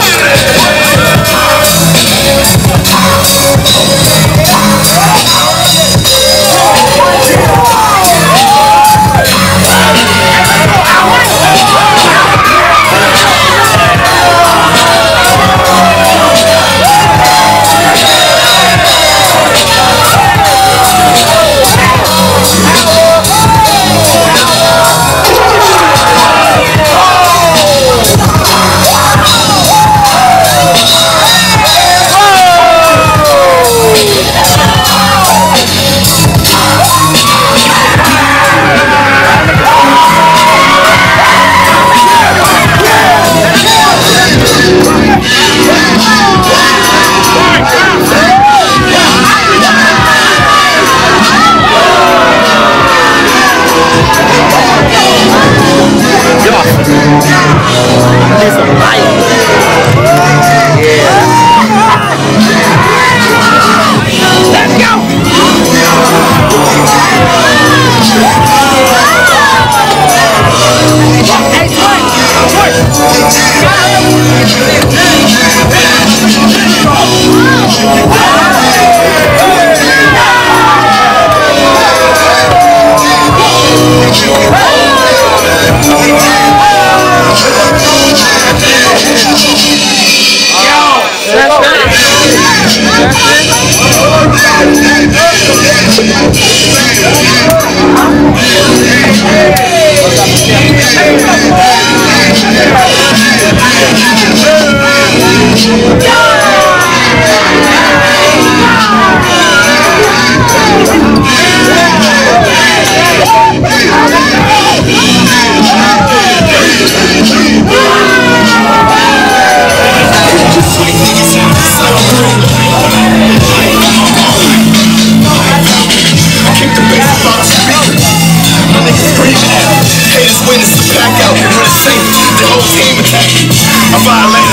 Yeah. violent.